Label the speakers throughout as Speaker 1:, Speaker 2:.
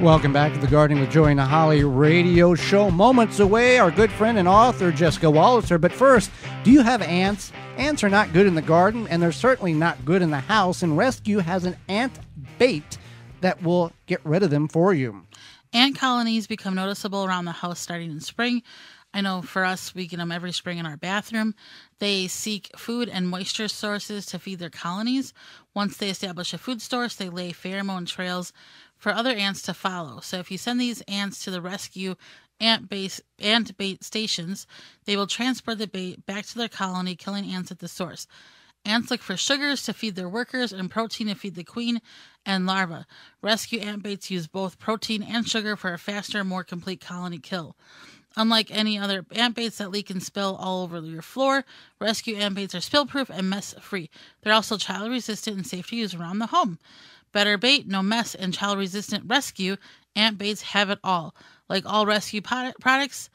Speaker 1: Welcome back to the Gardening with and Holly radio show. Moments away, our good friend and author Jessica Walliser. But first, do you have ants? Ants are not good in the garden, and they're certainly not good in the house. And Rescue has an ant bait that will get rid of them for you.
Speaker 2: Ant colonies become noticeable around the house starting in spring. I know for us, we get them every spring in our bathroom. They seek food and moisture sources to feed their colonies. Once they establish a food source, they lay pheromone trails for other ants to follow. So if you send these ants to the rescue ant base ant bait stations, they will transport the bait back to their colony, killing ants at the source. Ants look for sugars to feed their workers and protein to feed the queen and larva. Rescue ant baits use both protein and sugar for a faster, more complete colony kill. Unlike any other ant baits that leak and spill all over your floor, rescue ant baits are spill proof and mess free. They're also child resistant and safe to use around the home. Better bait, no mess, and child resistant rescue, ant baits have it all. Like all rescue products,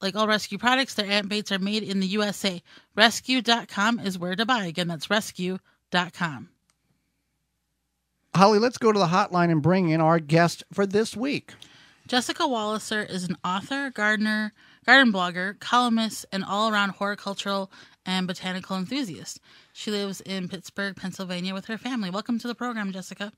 Speaker 2: like all rescue products, their ant baits are made in the USA. Rescue.com is where to buy. Again, that's rescue.com.
Speaker 1: Holly, let's go to the hotline and bring in our guest for this week.
Speaker 2: Jessica Walliser is an author, gardener, garden blogger, columnist, and all around horticultural and botanical enthusiast. She lives in Pittsburgh, Pennsylvania with her family. Welcome to the program, Jessica.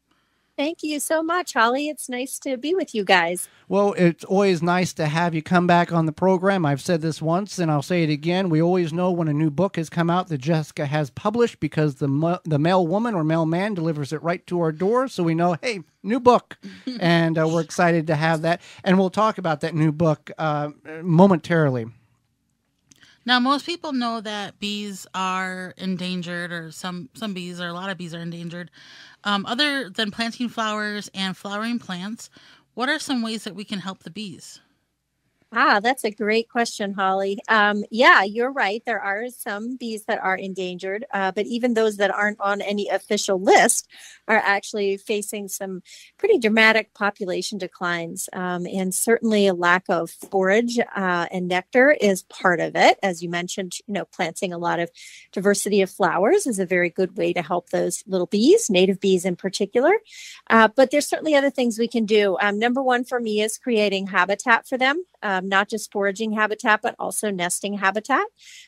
Speaker 3: Thank you so much, Holly. It's nice to be with you guys.
Speaker 1: Well, it's always nice to have you come back on the program. I've said this once and I'll say it again. We always know when a new book has come out that Jessica has published because the the mail woman or mail man delivers it right to our door. So we know, hey, new book. and uh, we're excited to have that. And we'll talk about that new book uh, momentarily.
Speaker 2: Now, most people know that bees are endangered, or some some bees, or a lot of bees are endangered. Um, other than planting flowers and flowering plants, what are some ways that we can help the bees?
Speaker 3: Ah, that's a great question, Holly. Um, yeah, you're right. There are some bees that are endangered, uh, but even those that aren't on any official list are actually facing some pretty dramatic population declines. Um, and certainly a lack of forage uh, and nectar is part of it. As you mentioned, you know, planting a lot of diversity of flowers is a very good way to help those little bees, native bees in particular. Uh, but there's certainly other things we can do. Um, number one for me is creating habitat for them um, not just foraging habitat, but also nesting habitat.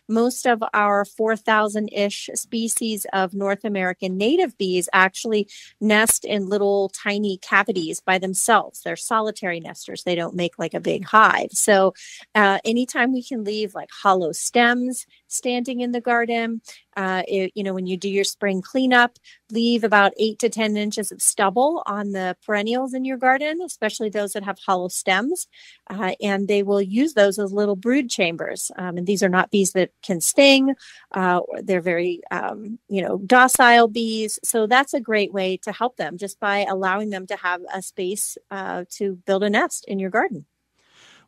Speaker 3: Most of our 4,000 ish species of North American native bees actually nest in little tiny cavities by themselves. They're solitary nesters, they don't make like a big hive. So, uh, anytime we can leave like hollow stems, standing in the garden. Uh, it, you know, when you do your spring cleanup, leave about eight to 10 inches of stubble on the perennials in your garden, especially those that have hollow stems. Uh, and they will use those as little brood chambers. Um, and these are not bees that can sting. Uh, they're very, um, you know, docile bees. So that's a great way to help them just by allowing them to have a space uh, to build a nest in your garden.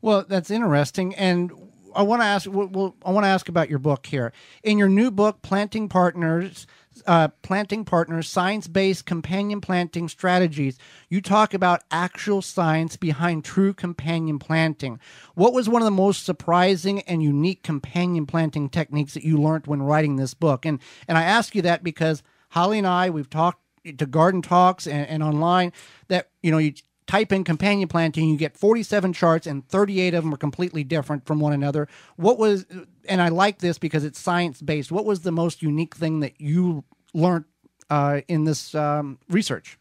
Speaker 1: Well, that's interesting. And I want to ask. Well, I want to ask about your book here. In your new book, Planting Partners, uh, Planting Partners: Science-Based Companion Planting Strategies, you talk about actual science behind true companion planting. What was one of the most surprising and unique companion planting techniques that you learned when writing this book? And and I ask you that because Holly and I, we've talked to garden talks and, and online that you know you type in companion planting, you get 47 charts, and 38 of them are completely different from one another. What was, and I like this because it's science based. What was the most unique thing that you learned uh, in this um, research?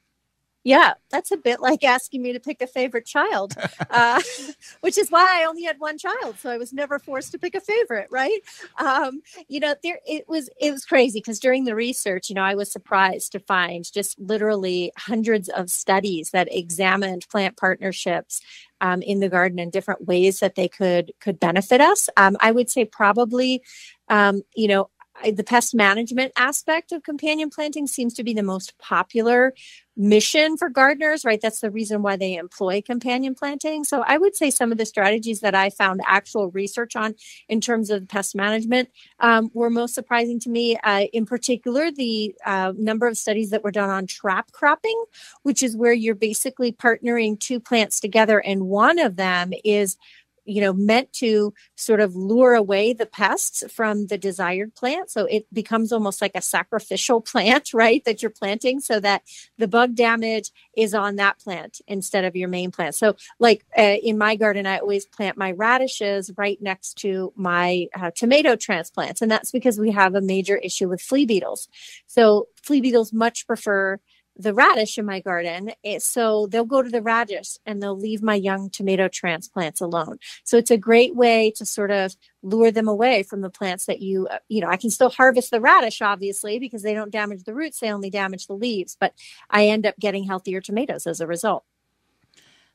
Speaker 3: Yeah, that's a bit like asking me to pick a favorite child, uh, which is why I only had one child, so I was never forced to pick a favorite. Right? Um, you know, there it was. It was crazy because during the research, you know, I was surprised to find just literally hundreds of studies that examined plant partnerships um, in the garden and different ways that they could could benefit us. Um, I would say probably, um, you know, the pest management aspect of companion planting seems to be the most popular mission for gardeners, right? That's the reason why they employ companion planting. So I would say some of the strategies that I found actual research on in terms of pest management um, were most surprising to me. Uh, in particular, the uh, number of studies that were done on trap cropping, which is where you're basically partnering two plants together, and one of them is you know meant to sort of lure away the pests from the desired plant. So it becomes almost like a sacrificial plant right that you're planting so that the bug damage is on that plant instead of your main plant. So like uh, in my garden i always plant my radishes right next to my uh, tomato transplants. And that's because we have a major issue with flea beetles. So flea beetles much prefer the radish in my garden. So they'll go to the radish and they'll leave my young tomato transplants alone. So it's a great way to sort of lure them away from the plants that you, uh, you know, I can still harvest the radish, obviously, because they don't damage the roots. They only damage the leaves, but I end up getting healthier tomatoes as a result.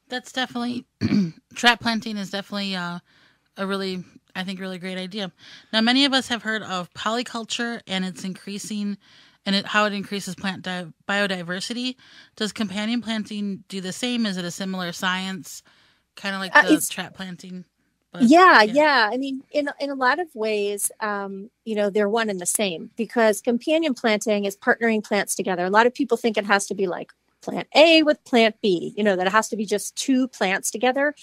Speaker 2: That's definitely, trap planting is definitely uh, a really, I think, really great idea. Now, many of us have heard of polyculture and it's increasing and it, how it increases plant di- biodiversity. Does companion planting do the same? Is it a similar science, kind of like uh, the uh, trap planting?
Speaker 3: But, yeah, yeah, yeah, I mean, in in a lot of ways, um, you know, they're one and the same because companion planting is partnering plants together. A lot of people think it has to be like plant A with plant B, you know, that it has to be just two plants together.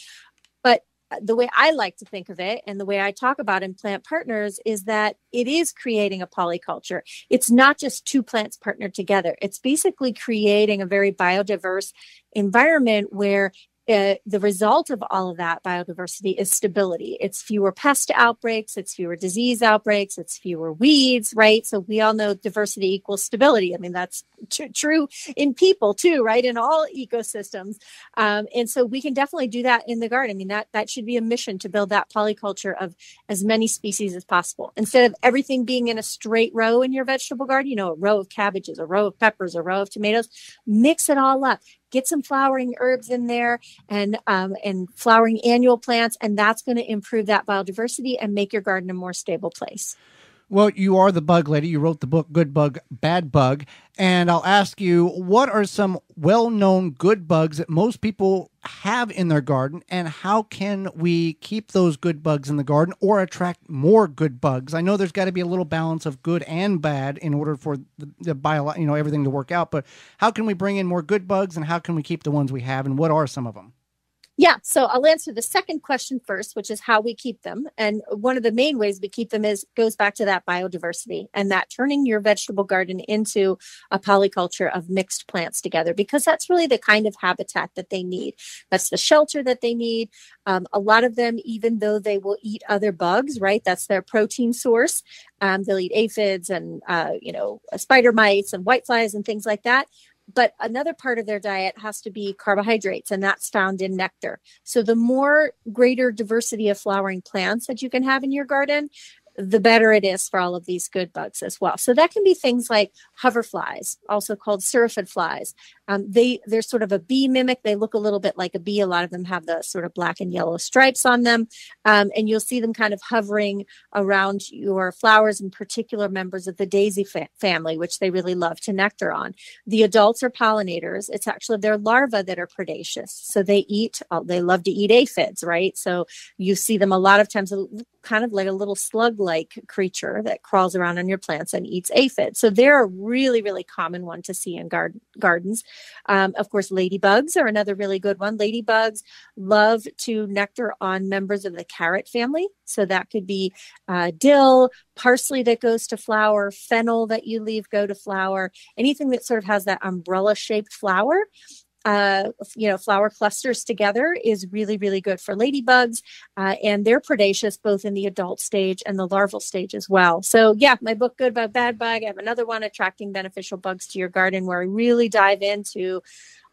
Speaker 3: But the way I like to think of it and the way I talk about in plant partners is that it is creating a polyculture. It's not just two plants partnered together. It's basically creating a very biodiverse environment where the result of all of that biodiversity is stability. It's fewer pest outbreaks, it's fewer disease outbreaks, it's fewer weeds, right? So we all know diversity equals stability. I mean, that's true in people too, right? In all ecosystems. Um, and so we can definitely do that in the garden. I mean, that, that should be a mission to build that polyculture of as many species as possible. Instead of everything being in a straight row in your vegetable garden, you know, a row of cabbages, a row of peppers, a row of tomatoes, mix it all up get some flowering herbs in there and um, and flowering annual plants, and that's going to improve that biodiversity and make your garden a more stable place.
Speaker 1: Well, you are the bug lady. You wrote the book Good Bug, Bad Bug. And I'll ask you, what are some well known good bugs that most people have in their garden? And how can we keep those good bugs in the garden or attract more good bugs? I know there's got to be a little balance of good and bad in order for the, the bio, you know, everything to work out. But how can we bring in more good bugs and how can we keep the ones we have? And what are some of them?
Speaker 3: Yeah, so I'll answer the second question first, which is how we keep them. And one of the main ways we keep them is goes back to that biodiversity and that turning your vegetable garden into a polyculture of mixed plants together, because that's really the kind of habitat that they need. That's the shelter that they need. Um, a lot of them, even though they will eat other bugs, right? That's their protein source. Um, they'll eat aphids and, uh, you know, spider mites and whiteflies and things like that but another part of their diet has to be carbohydrates and that's found in nectar so the more greater diversity of flowering plants that you can have in your garden the better it is for all of these good bugs as well. So that can be things like hoverflies, also called syrphid flies. Um, they they're sort of a bee mimic. They look a little bit like a bee. A lot of them have the sort of black and yellow stripes on them, um, and you'll see them kind of hovering around your flowers, in particular members of the daisy fa- family, which they really love to nectar on. The adults are pollinators. It's actually their larvae that are predaceous, so they eat. Uh, they love to eat aphids, right? So you see them a lot of times, kind of like a little slug-like creature that crawls around on your plants and eats aphids. So they're a really, really common one to see in garden gardens. Um, of course, ladybugs are another really good one. Ladybugs love to nectar on members of the carrot family. So that could be uh, dill, parsley that goes to flower, fennel that you leave go to flower, anything that sort of has that umbrella shaped flower uh, you know, flower clusters together is really, really good for ladybugs. Uh, and they're predaceous both in the adult stage and the larval stage as well. So, yeah, my book, Good Bug, Bad Bug, I have another one, Attracting Beneficial Bugs to Your Garden, where I really dive into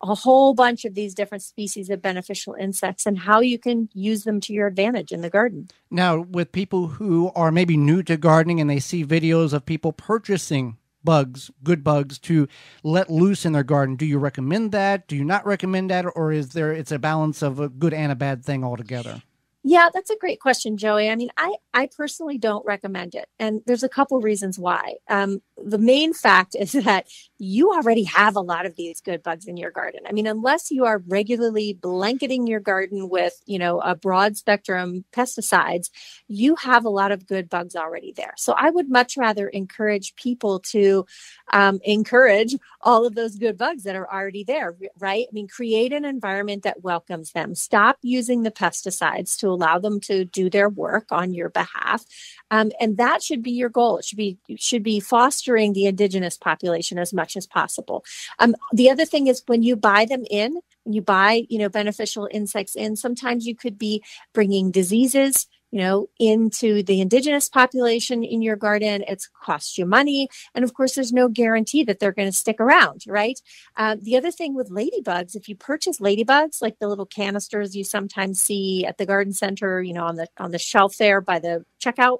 Speaker 3: a whole bunch of these different species of beneficial insects and how you can use them to your advantage in the garden.
Speaker 1: Now, with people who are maybe new to gardening and they see videos of people purchasing bugs, good bugs to let loose in their garden. Do you recommend that? Do you not recommend that or is there it's a balance of a good and a bad thing altogether?
Speaker 3: Yeah, that's a great question, Joey. I mean, I I personally don't recommend it, and there's a couple reasons why. Um, the main fact is that you already have a lot of these good bugs in your garden. I mean, unless you are regularly blanketing your garden with, you know, a broad spectrum pesticides, you have a lot of good bugs already there. So I would much rather encourage people to um, encourage all of those good bugs that are already there, right? I mean, create an environment that welcomes them. Stop using the pesticides to allow them to do their work on your behalf. Um, and that should be your goal. It should be should be fostering the indigenous population as much as possible. Um, the other thing is when you buy them in, when you buy you know beneficial insects in, sometimes you could be bringing diseases you know, into the indigenous population in your garden. It's cost you money. And of course, there's no guarantee that they're going to stick around, right? Uh, the other thing with ladybugs, if you purchase ladybugs, like the little canisters you sometimes see at the garden center, you know, on the on the shelf there by the checkout,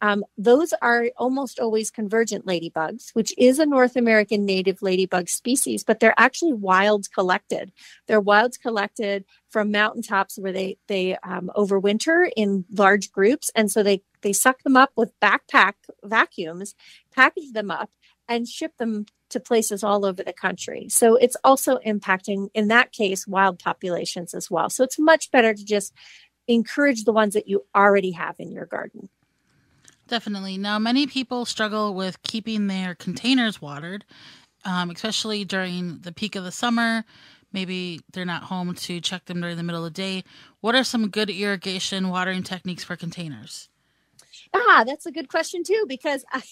Speaker 3: um, those are almost always convergent ladybugs, which is a North American native ladybug species, but they're actually wild collected. They're wild collected from mountaintops where they they um, overwinter in large groups, and so they they suck them up with backpack vacuums, package them up, and ship them to places all over the country. So it's also impacting, in that case, wild populations as well. So it's much better to just encourage the ones that you already have in your garden.
Speaker 2: Definitely. Now, many people struggle with keeping their containers watered, um, especially during the peak of the summer. Maybe they're not home to check them during the middle of the day. What are some good irrigation watering techniques for containers?
Speaker 3: Ah, that's a good question too, because I,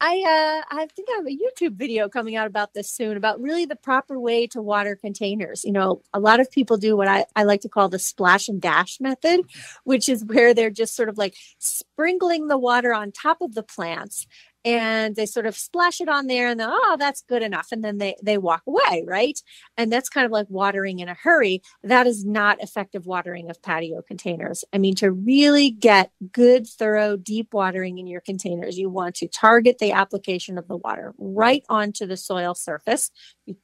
Speaker 3: I, uh, I think I have a YouTube video coming out about this soon about really the proper way to water containers. You know, a lot of people do what I, I like to call the splash and dash method, which is where they're just sort of like sprinkling the water on top of the plants and they sort of splash it on there and then oh that's good enough and then they they walk away right? And that's kind of like watering in a hurry. That is not effective watering of patio containers. I mean to really get good thorough deep watering in your containers you want to target the application of the water right onto the soil surface.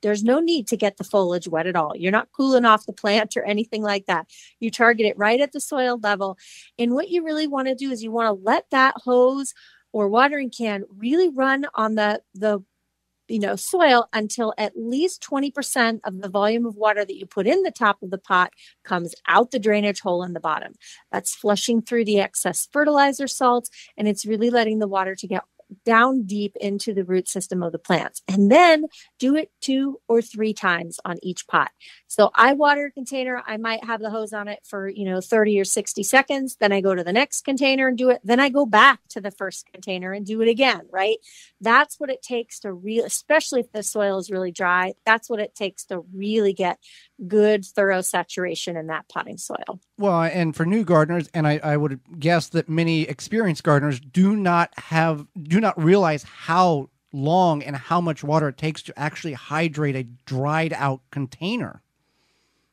Speaker 3: There's no need to get the foliage wet at all. You're not cooling off the plant or anything like that. You target it right at the soil level. And what you really want to do is you want to let that hose or watering can really run on the the you know soil until at least 20% of the volume of water that you put in the top of the pot comes out the drainage hole in the bottom. That's flushing through the excess fertilizer salts and it's really letting the water to get down deep into the root system of the plants and then do it two or three times on each pot. So I water a container, I might have the hose on it for, you know, 30 or 60 seconds, then I go to the next container and do it, then I go back to the first container and do it again, right? That's what it takes to really especially if the soil is really dry, that's what it takes to really get good thorough saturation in that potting soil.
Speaker 1: Well, and for new gardeners, and I, I would guess that many experienced gardeners do not have do not realize how long and how much water it takes to actually hydrate a dried out container.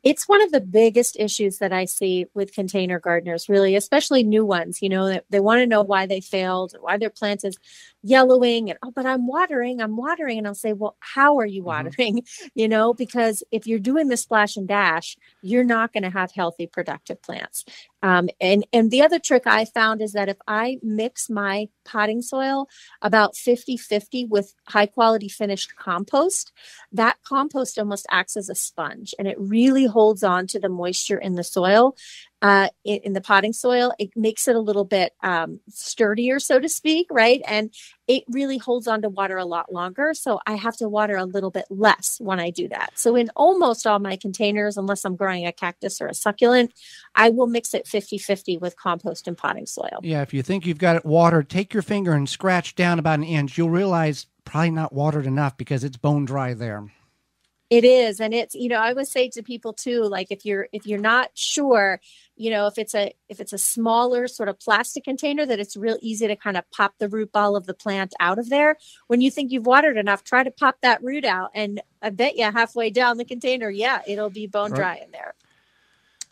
Speaker 3: It's one of the biggest issues that I see with container gardeners, really, especially new ones. You know, they, they want to know why they failed, why their plant is yellowing, and oh, but I'm watering, I'm watering. And I'll say, well, how are you mm-hmm. watering? Mm-hmm. You know, because if you're doing the splash and dash, you're not going to have healthy, productive plants. Um, and and the other trick I found is that if I mix my potting soil about 50 50 with high quality finished compost, that compost almost acts as a sponge and it really holds on to the moisture in the soil uh, in, in, the potting soil, it makes it a little bit um, sturdier, so to speak, right? And it really holds on to water a lot longer. So I have to water a little bit less when I do that. So in almost all my containers, unless I'm growing a cactus or a succulent, I will mix it 50 50 with compost and potting soil.
Speaker 1: Yeah, if you think you've got it watered, take your finger and scratch down about an inch. You'll realize probably not watered enough because it's bone dry there.
Speaker 3: It is. And it's, you know, I would say to people too, like if you're if you're not sure, you know, if it's a if it's a smaller sort of plastic container that it's real easy to kind of pop the root ball of the plant out of there. When you think you've watered enough, try to pop that root out. And I bet you halfway down the container, yeah, it'll be bone dry right. in there.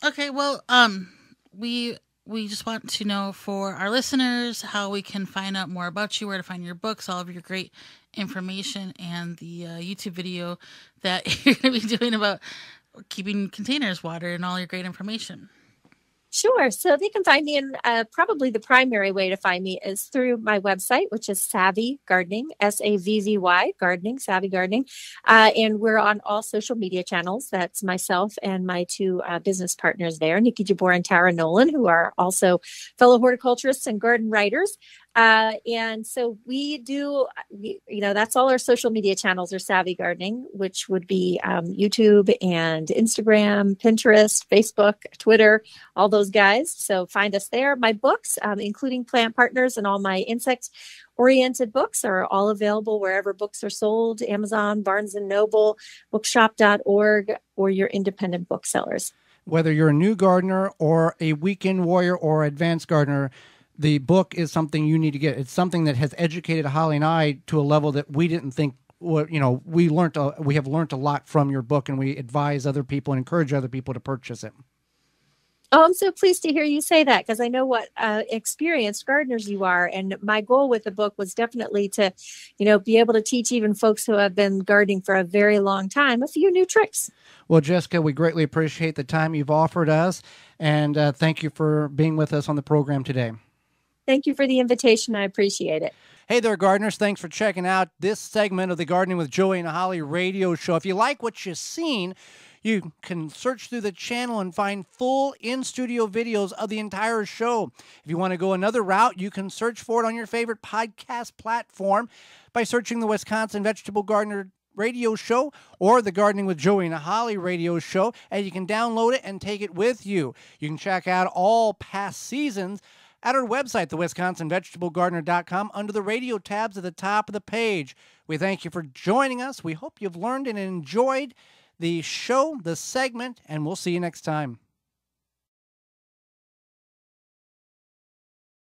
Speaker 2: Okay, well, um, we we just want to know for our listeners how we can find out more about you, where to find your books, all of your great information, and the uh, YouTube video that you're going to be doing about keeping containers water and all your great information.
Speaker 3: Sure. So they can find me in uh, probably the primary way to find me is through my website, which is Savvy Gardening, S A V V Y Gardening, Savvy Gardening. Uh, and we're on all social media channels. That's myself and my two uh, business partners there, Niki Jabbour and Tara Nolan, who are also fellow horticulturists and garden writers. Uh, and so we do, you know, that's all our social media channels are Savvy Gardening, which would be um, YouTube and Instagram, Pinterest, Facebook, Twitter, all those guys. So find us there. My books, um, including Plant Partners and all my insect oriented books, are all available wherever books are sold Amazon, Barnes and Noble, bookshop.org, or your independent booksellers.
Speaker 1: Whether you're a new gardener or a weekend warrior or advanced gardener, the book is something you need to get. It's something that has educated Holly and I to a level that we didn't think. What you know, we learned. A, we have learned a lot from your book, and we advise other people and encourage other people to purchase it.
Speaker 3: Oh, I'm so pleased to hear you say that because I know what uh, experienced gardeners you are, and my goal with the book was definitely to, you know, be able to teach even folks who have been gardening for a very long time a few new tricks.
Speaker 1: Well, Jessica, we greatly appreciate the time you've offered us, and uh, thank you for being with us on the program today.
Speaker 3: Thank you for the invitation. I appreciate it.
Speaker 1: Hey there, gardeners. Thanks for checking out this segment of the Gardening with Joey and Holly radio show. If you like what you've seen, you can search through the channel and find full in studio videos of the entire show. If you want to go another route, you can search for it on your favorite podcast platform by searching the Wisconsin Vegetable Gardener radio show or the Gardening with Joey and Holly radio show, and you can download it and take it with you. You can check out all past seasons at our website, thewisconsinvegetablegardener.com, under the radio tabs at the top of the page. We thank you for joining us. We hope you've learned and enjoyed the show, the segment, and we'll see you next time.